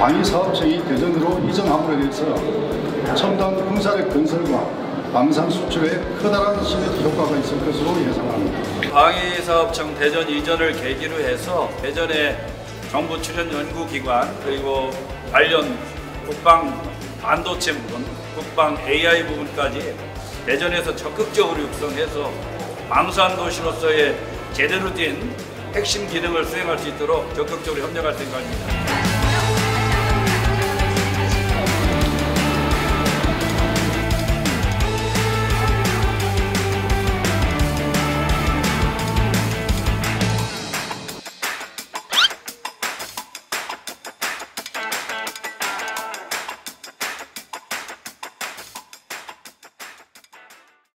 광위사업청이 대전으로 이전함으로 인해서 첨단 군사력 건설과 방산 수출에 커다란 시너지 효과가 있을 것으로 예상합니다. 광위사업청 대전 이전을 계기로 해서 대전의 정부 출연 연구기관 그리고 관련 국방 반도체 부분, 국방 AI 부분까지 대전에서 적극적으로 육성해서 방산 도시로서의 제대로 된 핵심 기능을 수행할 수 있도록 적극적으로 협력할 생각입니다.